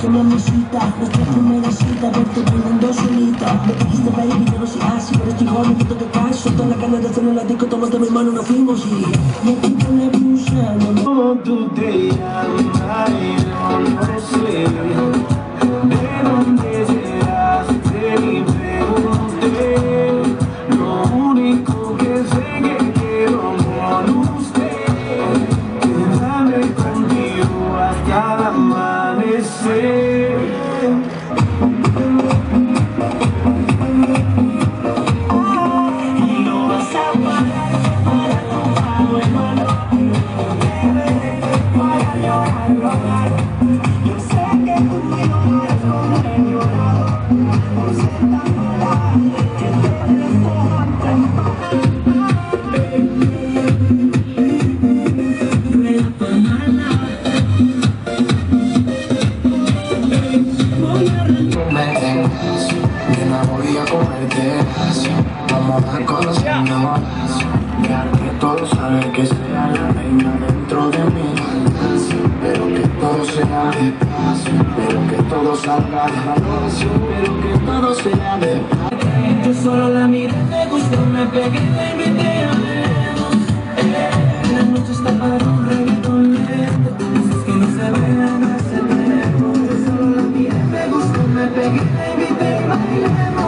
Que mamacita, nuestra primera cita, verte bailando solita Me dijiste baby, yo no soy así, pero estoy joven, no te caso. Solta la ganas de hacerlo en la disco, tomando mi mano, nos fuimos y... Aquí con la blusa, no me... tú te llamas, amanecer. Y no vas a parar para. Para llorar, llorar. Yo sé que tú el llorado por ser despacio Vamos a cocinarnos Ya que todos saben que sea la reina dentro de mí Pero que todo sea despacio Pero que todo salga de despacio Pero que todo sea despacio Yo solo la miré, me gustó, me pegué, la invité a lejos La noche está para un reggaetón lento Dices que no se ve, no se ve Yo solo la miré, me gustó, me pegué, la invité a